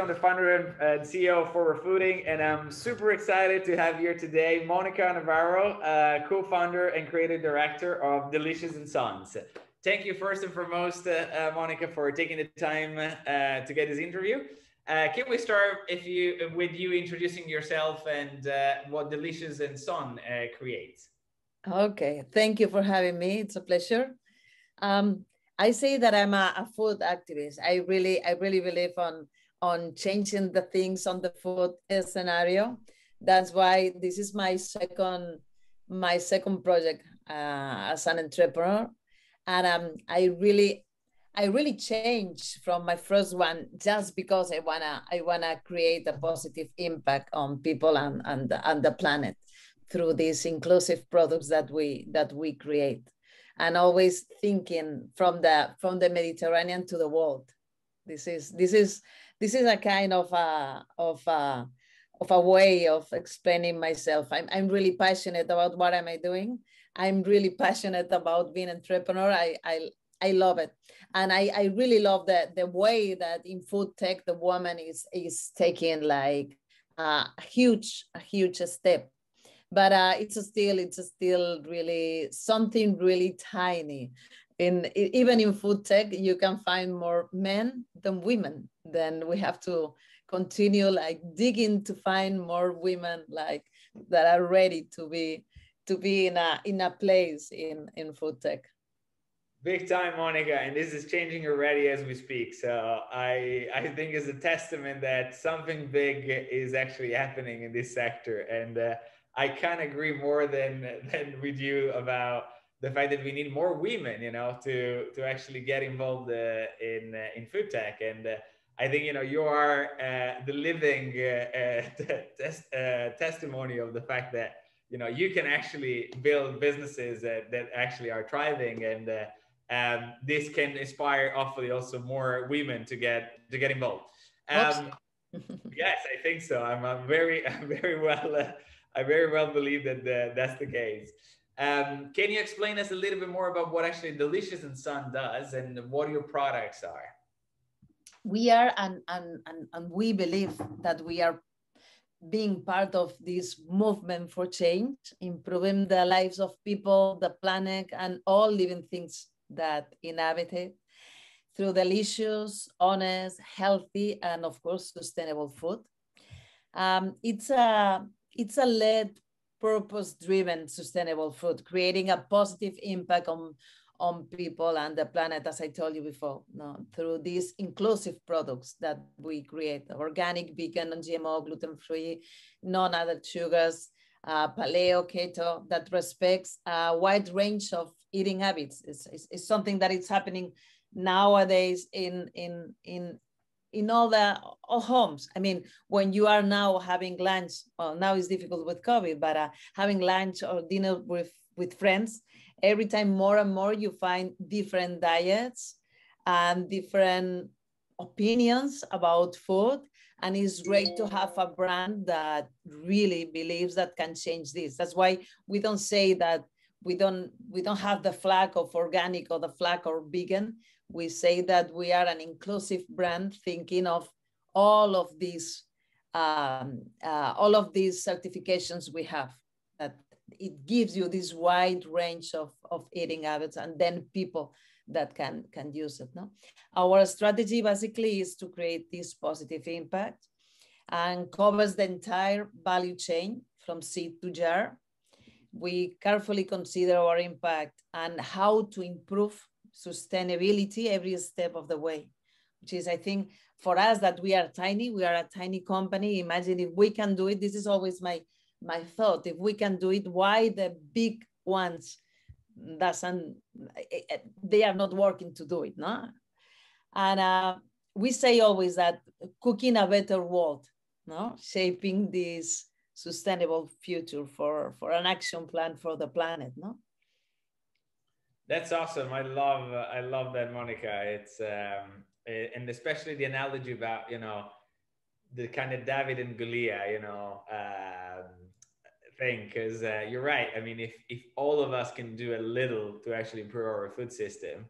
I'm the founder and CEO of Forward Fooding, and I'm super excited to have here today Monica Navarro, uh, co-founder and creative director of Delicious and Sons. Thank you first and foremost, uh, uh, Monica, for taking the time uh, to get this interview. Uh, can we start if you with you introducing yourself and uh, what Delicious and Son creates? Okay, thank you for having me. It's a pleasure. Um, I say that I'm a, a, food activist. I really, I really believe on on changing the things on the food scenario. That's why this is my second my second project uh, as an entrepreneur, and um, I really I really changed from my first one just because I wanna I wanna create a positive impact on people and and and the planet through these inclusive products that we that we create. And always thinking from the from the mediterranean to the world. This is this is this is a kind of a of a of a way of explaining myself. I'm, I'm really passionate about what am i doing. I'm really passionate about being an entrepreneur. I i I love it. And I, I really love the, the way that in food tech, the woman is, is taking like a huge, a huge step. But uh, it's still it's still really something really tiny in even in food tech you can find more men than women. Then we have to continue like digging to find more women like that are ready to be to be in a in a place in in food tech. Big time monica and this is changing already as we speak. So i i think it's a testament that something big is actually happening in this sector. And uh, I can't agree more than than with you about the fact that we need more women, you know, to to actually get involved uh, in uh, in food tech. And uh, I think you know you are uh, the living uh, uh, testimony of the fact that you know you can actually build businesses that, that actually are thriving and. Um, this can inspire hopefully also more women to get to get involved. Um, yes, I think so. I'm, I'm very I'm very well I very well believe that the, that's the case. Um, can you explain us a little bit more about what actually Delicious and Son does and what your products are? We are, and, and, and, and we believe that we are being part of this movement for change, improving the lives of people, the planet, and all living things that inhabit it through delicious, honest, healthy, and of course, sustainable food. Um, it's a it's a led purpose driven sustainable food creating a positive impact on on people and the planet as i told you before no, through these inclusive products that we create organic vegan non-gmo gluten-free non-added sugars uh, paleo keto that respects a wide range of eating habits. It's, it's, it's something that is happening nowadays in in in in all the all homes. I mean, when you are now having lunch, well, now it's difficult with COVID, but uh, having lunch or dinner with with friends, every time more and more you find different diets and different opinions about food. And it's great to have a brand that really believes that can change this. That's why we don't say that we don't we don't have the flag of organic or the flag or vegan we say that we are an inclusive brand thinking of all of these um, uh, all of these certifications we have that it gives you this wide range of, of eating habits and then people that can can use it no? Our strategy basically is to create this positive impact and covers the entire value chain from seed to jar. We carefully consider our impact and how to improve sustainability every step of the way, which is, I think, for us that we are tiny, we are a tiny company. Imagine if we can do it. This is always my my thought. If we can do it, why the big ones doesn't? Eh, eh, they are not working to do it, no. And uh, we say always that cooking a better world, no, shaping this sustainable future for for an action plan for the planet, no. That's awesome. I love I love that, Monica. It's um, and especially the analogy about you know the kind of David and Goliath, you know, um, thing. Because uh, you're right. I mean, if if all of us can do a little to actually improve our food system,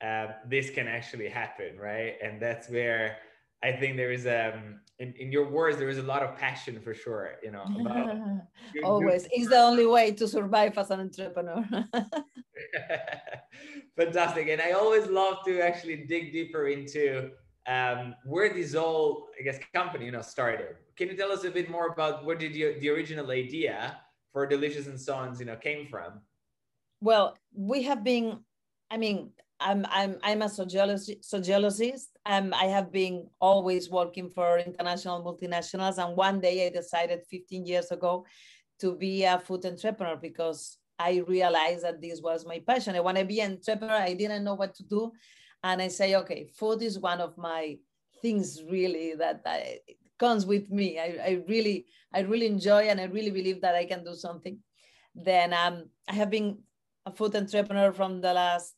uh, this can actually happen, right? And that's where I think there is um in, in your words there is a lot of passion for sure. You know, about always it's the only way to survive as an entrepreneur. Fantastic, and I always love to actually dig deeper into um, where this whole I guess company you know started. Can you tell us a bit more about where did you, the original idea for Delicious and Sons you know came from? Well, we have been. I mean, I'm I'm I'm a sociologist. sociologist. Um, I have been always working for international multinationals, and one day I decided 15 years ago to be a food entrepreneur because I realized that this was my passion. I want to be an entrepreneur. I didn't know what to do, and I say, okay, food is one of my things really that I, comes with me. I, I really I really enjoy, and I really believe that I can do something. Then um, I have been a food entrepreneur from the last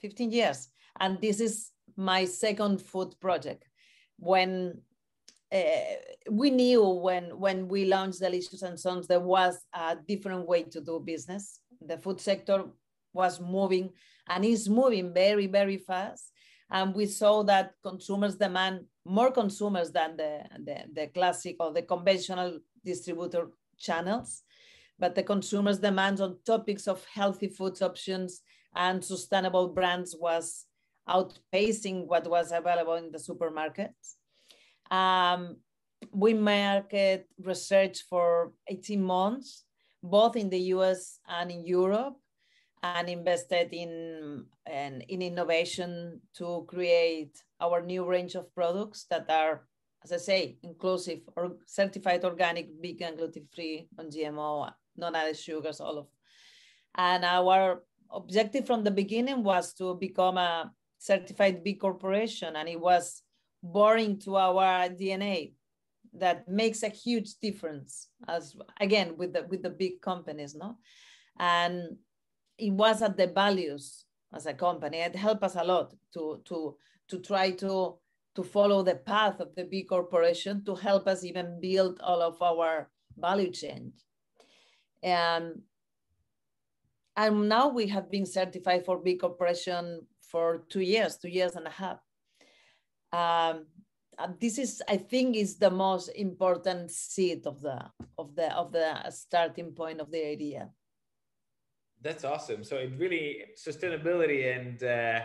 15 years. And this is my second food project. When uh, we knew when, when we launched Delicious and Sons, there was a different way to do business. The food sector was moving and is moving very, very fast. And we saw that consumers demand more consumers than the, the, the classic or the conventional distributor channels. But the consumers' demands on topics of healthy foods options and sustainable brands was outpacing what was available in the supermarkets. Um, we market research for 18 months, both in the US and in Europe, and invested in, in, in innovation to create our new range of products that are, as I say, inclusive or certified organic, vegan, gluten-free, non-GMO, non-added sugars, all of. And our objective from the beginning was to become a certified B corporation, and it was boring to our DNA. That makes a huge difference, as again with the with the big companies, no, and it was at the values as a company. It helped us a lot to to to try to to follow the path of the big corporation to help us even build all of our value chain. And and now we have been certified for B Corporation for two years, two years and a half. Um, this is, I think, is the most important seed of the of the of the starting point of the idea. That's awesome. So it really sustainability and uh,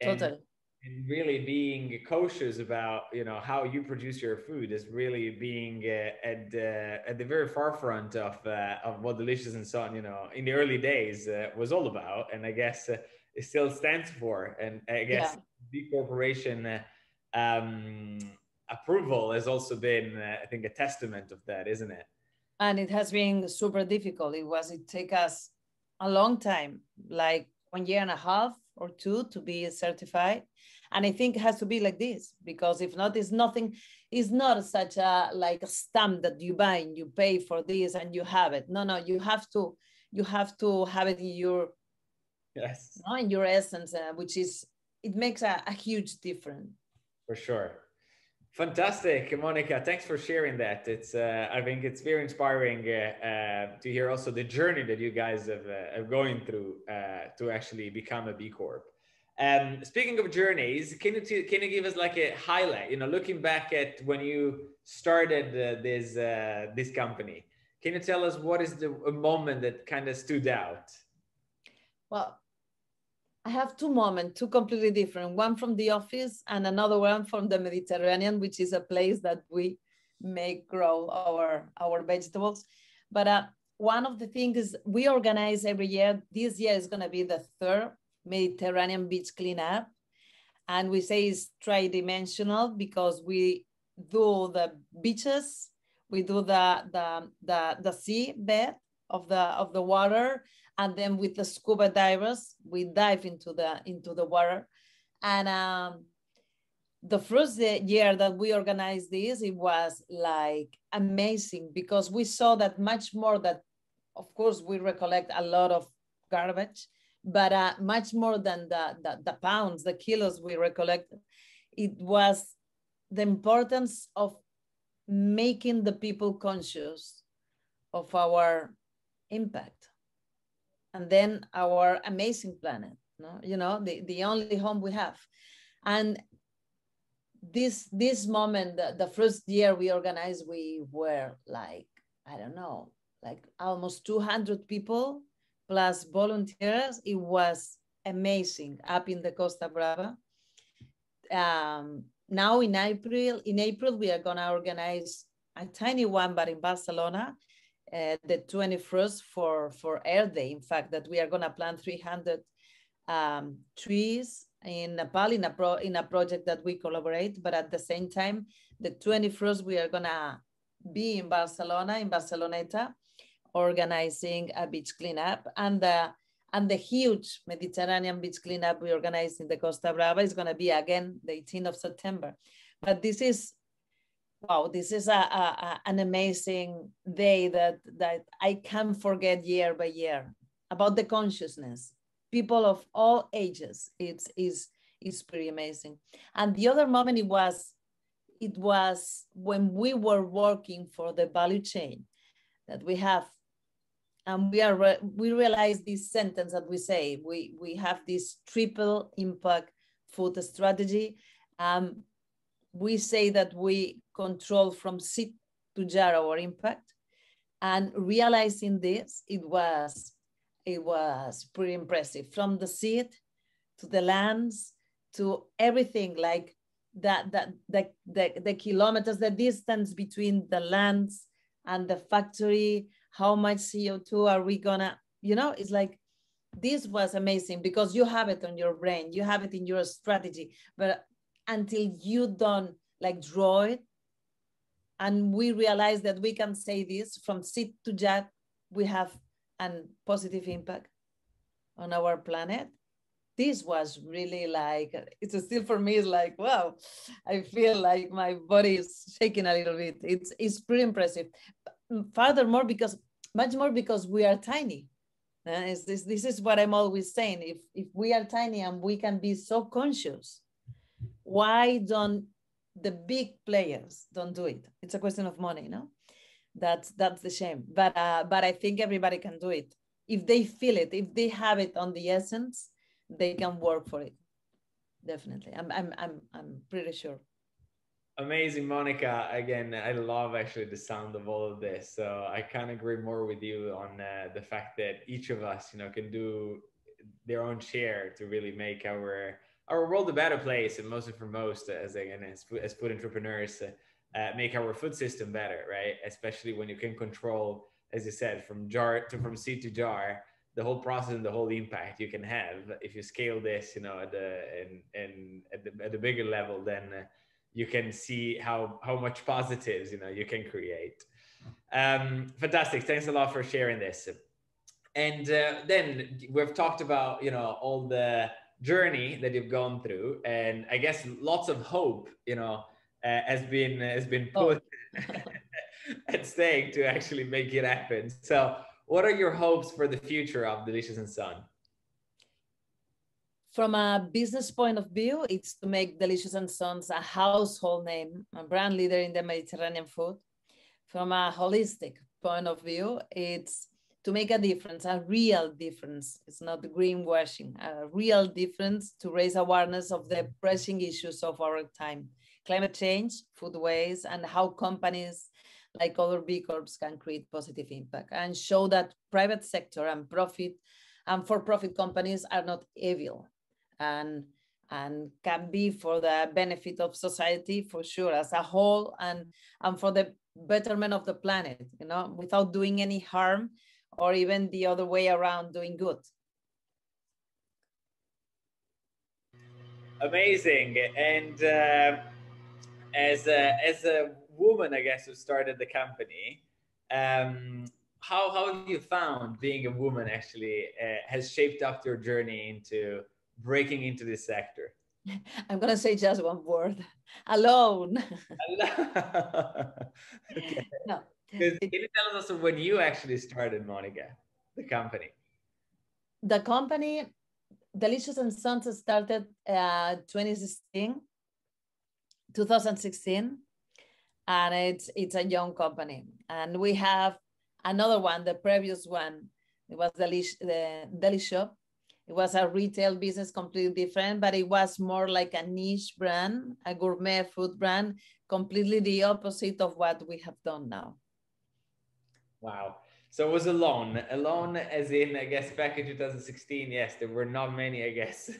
and, totally and really being cautious about you know how you produce your food is really being uh, at the at the very forefront of uh, of what delicious and Sons you know in the early days uh, was all about and i guess uh, it still stands for and i guess yeah. corporation uh, um, approval has also been uh, i think a testament of that isn't it? And it has been super difficult. It was it take us a long time like one year and a half or two to be certified. And i think it has to be like this because if not it's nothing it's not such a like a stamp that you buy and you pay for this and you have it. No no you have to you have to have it in your yes. no, in your essence uh, which is it makes a, a huge difference for sure Fantastic, Monica. Thanks for sharing that. It's uh, I think it's very inspiring uh, uh, to hear also the journey that you guys have, uh, going through uh, to actually become a B Corp. Um, speaking of journeys, can you t- can you give us like a highlight? You know, looking back at when you started uh, this this company, can you tell us what is the moment that kind of stood out? Well, I have two moments, two completely different. One from the office and another one from the Mediterranean, which is a place that we make grow our our vegetables. But uh, one of the things is we organize every year. This year is going to be the third Mediterranean beach cleanup, and we say it's tri-dimensional because we do the beaches, we do the the the, the sea bed of the of the water and then with the scuba divers we dive into the into the water. And um, the first year that we organized this it was like amazing because we saw that much more that of course we recollect a lot of garbage but uh, much more than the, the, the pounds the kilos we recollect it was the importance of making the people conscious of our impact and then our amazing planet no? you know the, the only home we have and this this moment, the, the first year we organized, we were like I don't know, like almost 200 people plus volunteers. It was amazing up in the Costa Brava. Um, now in April, in April we are gonna organize a tiny one, but in Barcelona, uh, the 21st for for Earth Day. In fact, that we are gonna plant 300 um, trees in Nepal in a pro in a project that we collaborate. But at the same time, the 21st we are gonna be in Barcelona in Barceloneta, organizing a beach cleanup and the and the huge Mediterranean beach cleanup we organized in the Costa Brava is going to be again the 18th of September. But this is, wow, this is a, a, an amazing day that, that I can't forget year by year about the consciousness. People of all ages, it's, it's, it's pretty amazing. And the other moment it was, it was when we were working for the value chain that we have and we are re we realize this sentence that we say we we have this triple impact food strategy um, we say that we control from seed to jar our impact. And realizing this it was it was pretty impressive. From the seed to the lands to everything like that that the, the, the kilometers the distance between the lands and the factory how much CO2 are we gonna, you know, it's like, this was amazing because you have it on your brain, you have it in your strategy, but until you don't like draw it, and we realize that we can say this from seed to jet, we have a positive impact on our planet. This was really like, it's still for me, it's like, wow, I feel like my body is shaking a little bit. It's, it's pretty impressive furthermore, because much more because we are tiny. Uh, this, this is what I'm always saying. If, if we are tiny and we can be so conscious, why don't the big players don't do it? It's a question of money, no? That's that's the shame. But uh, but I think everybody can do it if they feel it, if they have it on the essence, they can work for it. Definitely, I'm I'm I'm I'm pretty sure. Amazing, Monica. Again, I love actually the sound of all of this. So I can't agree more with you on uh, the fact that each of us, you know, can do their own share to really make our our world a better place, and most and foremost, as again as, as food entrepreneurs, uh, uh, make our food system better, right? Especially when you can control, as you said, from jar to from seed to jar, the whole process and the whole impact you can have if you scale this, you know, at the and and at the at the bigger level, then. Uh, you can see how how much positives you know you can create um fantastic thanks a lot for sharing this and uh, then we've talked about you know all the journey that you've gone through and i guess lots of hope you know uh, has been has been oh. put oh. at stake to actually make it happen so what are your hopes for the future of delicious and son from a business point of view, it's to make Delicious and Sons a household name, a brand leader in the Mediterranean food. From a holistic point of view, it's to make a difference, a real difference. It's not greenwashing, a real difference to raise awareness of the pressing issues of our time climate change, food waste, and how companies like other B Corps can create positive impact and show that private sector and profit and for-profit companies are not evil and and can be for the benefit of society for sure as a whole and and for the betterment of the planet you know without doing any harm or even the other way around doing good amazing and uh, as a, as a woman i guess who started the company um, how, how have you found being a woman actually uh, has shaped up your journey into breaking into this sector? I'm going to say just one word alone. okay. No. Can you tell us when you actually started, Monica, the company? The company, Delicious and Sons, started uh, 2016, 2016, and it's it's a young company. And we have another one, the previous one, it was the Deli Shop, it was a retail business completely different, but it was more like a niche brand, a gourmet food brand, completely the opposite of what we have done now. Wow. So it was alone, alone as in, I guess, back in 2016, yes, there were not many, I guess,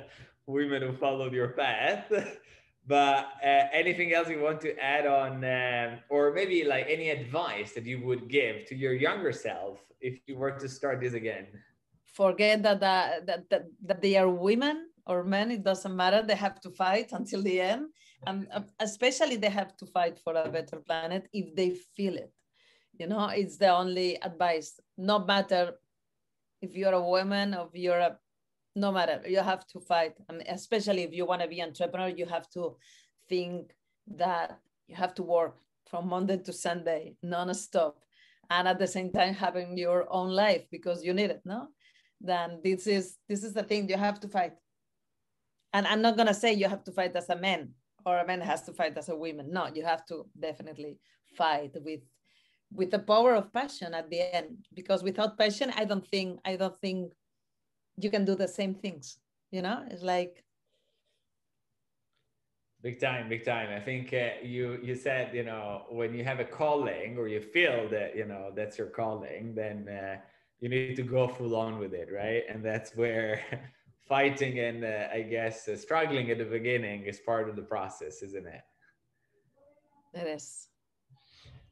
women who followed your path. but uh, anything else you want to add on, um, or maybe like any advice that you would give to your younger self if you were to start this again? forget that, that, that, that they are women or men, it doesn't matter. They have to fight until the end. And uh, especially they have to fight for a better planet if they feel it. You know, it's the only advice. No matter if you're a woman you're a, no matter, you have to fight. And especially if you want to be entrepreneur, you have to think that you have to work from Monday to Sunday, non-stop. And at the same time, having your own life because you need it, no? then this is this is the thing you have to fight and i'm not going to say you have to fight as a man or a man has to fight as a woman no you have to definitely fight with with the power of passion at the end because without passion i don't think i don't think you can do the same things you know it's like big time big time i think uh, you you said you know when you have a calling or you feel that you know that's your calling then uh, you need to go full on with it, right? And that's where fighting and uh, I guess uh, struggling at the beginning is part of the process, isn't it? It is.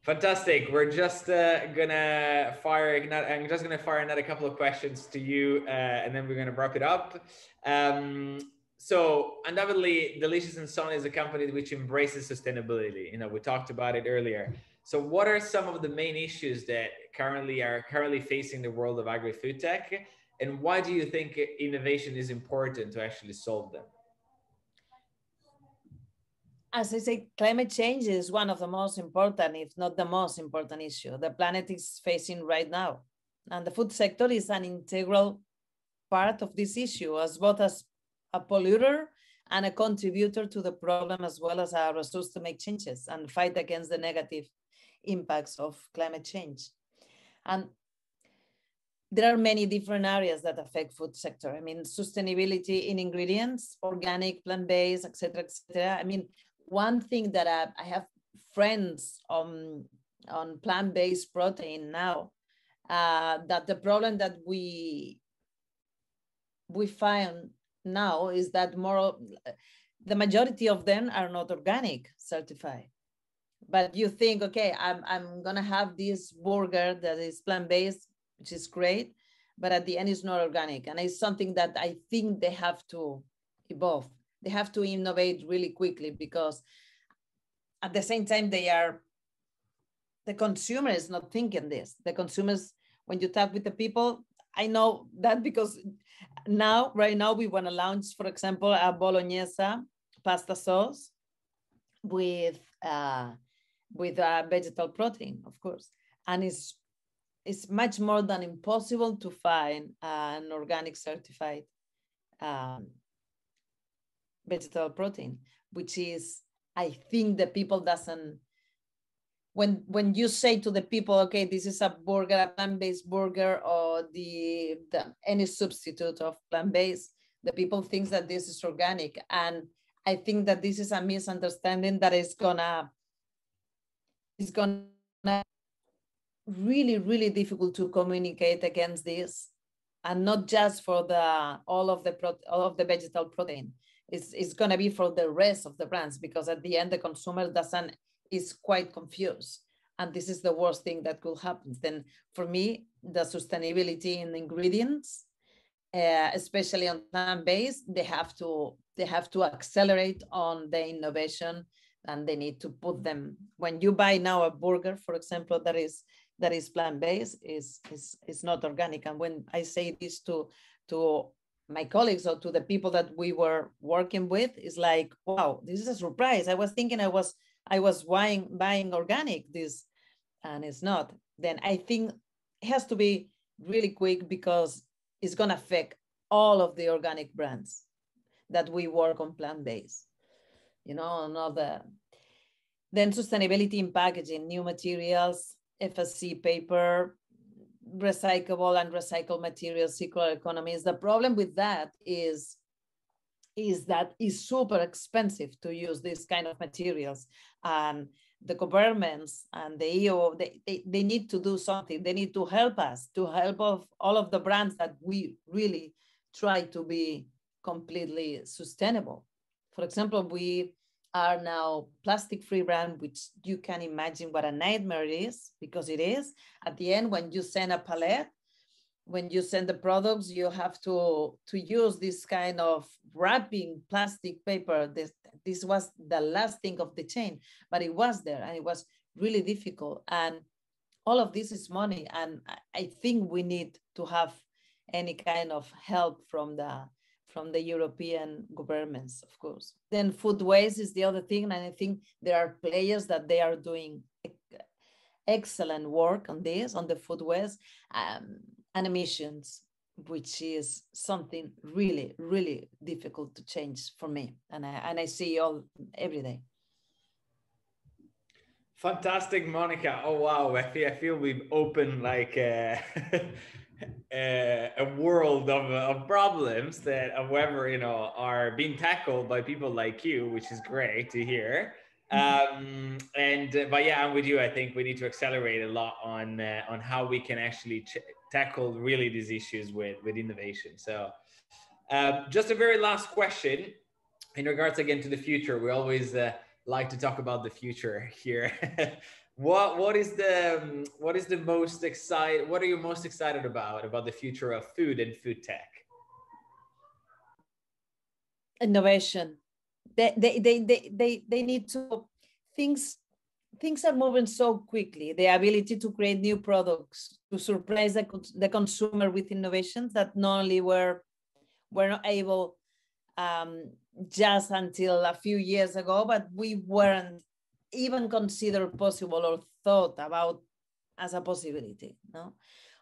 Fantastic. We're just uh, gonna fire. I'm just gonna fire another couple of questions to you, uh, and then we're gonna wrap it up. Um, so undoubtedly, Delicious and Son is a company which embraces sustainability. You know, we talked about it earlier. So, what are some of the main issues that currently are currently facing the world of agri-food tech, and why do you think innovation is important to actually solve them? As I say, climate change is one of the most important, if not the most important issue the planet is facing right now. And the food sector is an integral part of this issue, as both as a polluter and a contributor to the problem, as well as a resource to make changes and fight against the negative impacts of climate change. And there are many different areas that affect food sector. I mean, sustainability in ingredients, organic, plant-based, etc., etc. I mean, one thing that I, I have friends on on plant-based protein now uh, that the problem that we we find now is that more the majority of them are not organic certified but you think, okay, I'm, I'm gonna have this burger that is plant-based, which is great, but at the end it's not organic. And it's something that I think they have to evolve. They have to innovate really quickly because at the same time they are, the consumer is not thinking this. The consumers, when you talk with the people, I know that because now, right now, we want to launch, for example, a bolognese pasta sauce with uh, with a vegetable protein, of course. And it's, it's much more than impossible to find an organic certified um, vegetable protein, which is, I think the people doesn't, when, when you say to the people, okay, this is a burger, a plant-based burger or the, the any substitute of plant-based, the people think that this is organic. And I think that this is a misunderstanding that is gonna is gonna really really difficult to communicate against this and not just for the all of the pro, all of the vegetable protein it's, it's going to be for the rest of the brands because at the end the consumer doesn't is quite confused. And this is the worst thing that could happen. Then for me the sustainability in ingredients uh, especially on plant-based they have to they have to accelerate on the innovation and they need to put them. When you buy now a burger for example that is that is plant-based is is is not organic. And when i say this to to my colleagues or to the people that we were working with is like wow this is a surprise i was thinking i was i was buying buying organic this and it's not then i think it has to be really quick because it's going to affect all of the organic brands that we work on plant-based you know, another. Then sustainability in packaging, new materials, FSC paper, recyclable and recycled materials, circular economies. The problem with that is is that it's super expensive to use these kind of materials and the governments and the EU, they, they, they need to do something. They need to help us, to help of all of the brands that we really try to be completely sustainable. For example, we are now plastic free brand, which you can imagine what a nightmare it is because it is. At the end, when you send a palette, when you send the products, you have to, to use this kind of wrapping plastic paper. This, this was the last thing of the chain, but it was there and it was really difficult. And all of this is money. And I think we need to have any kind of help from the from the European governments, of course. Then food waste is the other thing. And I think there are players that they are doing excellent work on this, on the food waste um, and emissions, which is something really, really difficult to change for me. And I, and I see all every day. Fantastic, Monica. Oh, wow. I feel, I feel we've opened like uh, a, a world of, of problems that, however, you know, are being tackled by people like you, which is great to hear. Mm-hmm. Um, and uh, but yeah, I'm with you. I think we need to accelerate a lot on uh, on how we can actually ch- tackle really these issues with with innovation. So, um, just a very last question in regards again to the future. We always uh, like to talk about the future here. What what is the um, what is the most excited what are you most excited about about the future of food and food tech? Innovation. They they they they, they, they need to things things are moving so quickly. The ability to create new products to surprise the, the consumer with innovations that not only were were not able um, just until a few years ago but we weren't even considered possible or thought about as a possibility. No?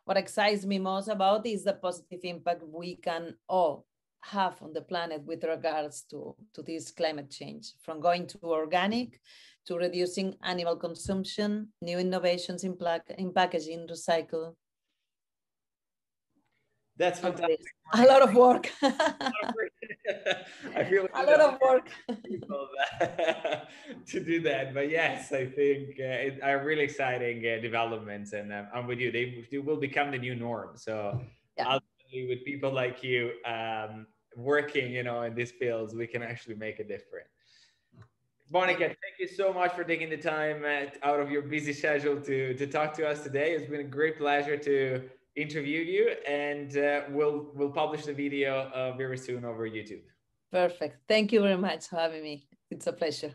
What excites me most about is the positive impact we can all have on the planet with regards to, to this climate change, from going to organic to reducing animal consumption, new innovations in, in packaging, recycle, that's fantastic. A lot of work. I feel like a lot of work to do that. But yes, I think uh, it are really exciting uh, developments, and uh, I'm with you. They, they, will become the new norm. So yeah. ultimately, with people like you um, working, you know, in these fields, we can actually make a difference. Monica, thank you so much for taking the time uh, out of your busy schedule to to talk to us today. It's been a great pleasure to interview you, and uh, we'll we'll publish the video uh, very soon over YouTube. Perfect. Thank you very much for having me. It's a pleasure.